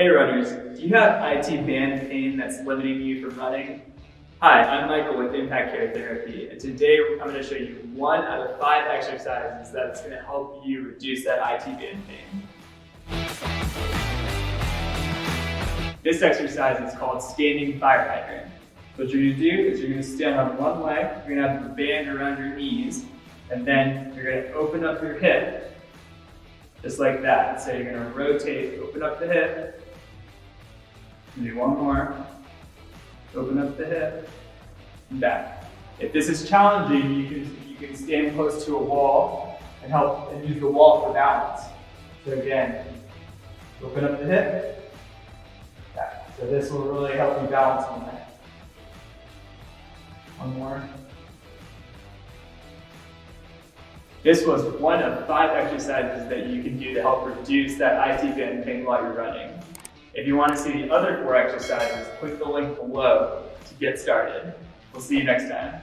Hey runners, do you have IT band pain that's limiting you from running? Hi, I'm Michael with Impact Care Therapy, and today I'm going to show you one out of five exercises that's going to help you reduce that IT band pain. This exercise is called standing fire hydrant. What you're going to do is you're going to stand on one leg, you're going to have the band around your knees, and then you're going to open up your hip, just like that. So you're going to rotate, open up the hip, do one more. Open up the hip back. If this is challenging, you can, you can stand close to a wall and help and use the wall for balance. So again, open up the hip, back. So this will really help you balance on that. One more. This was one of five exercises that you can do to help reduce that IT band pain while you're running. If you want to see the other four exercises, click the link below to get started. We'll see you next time.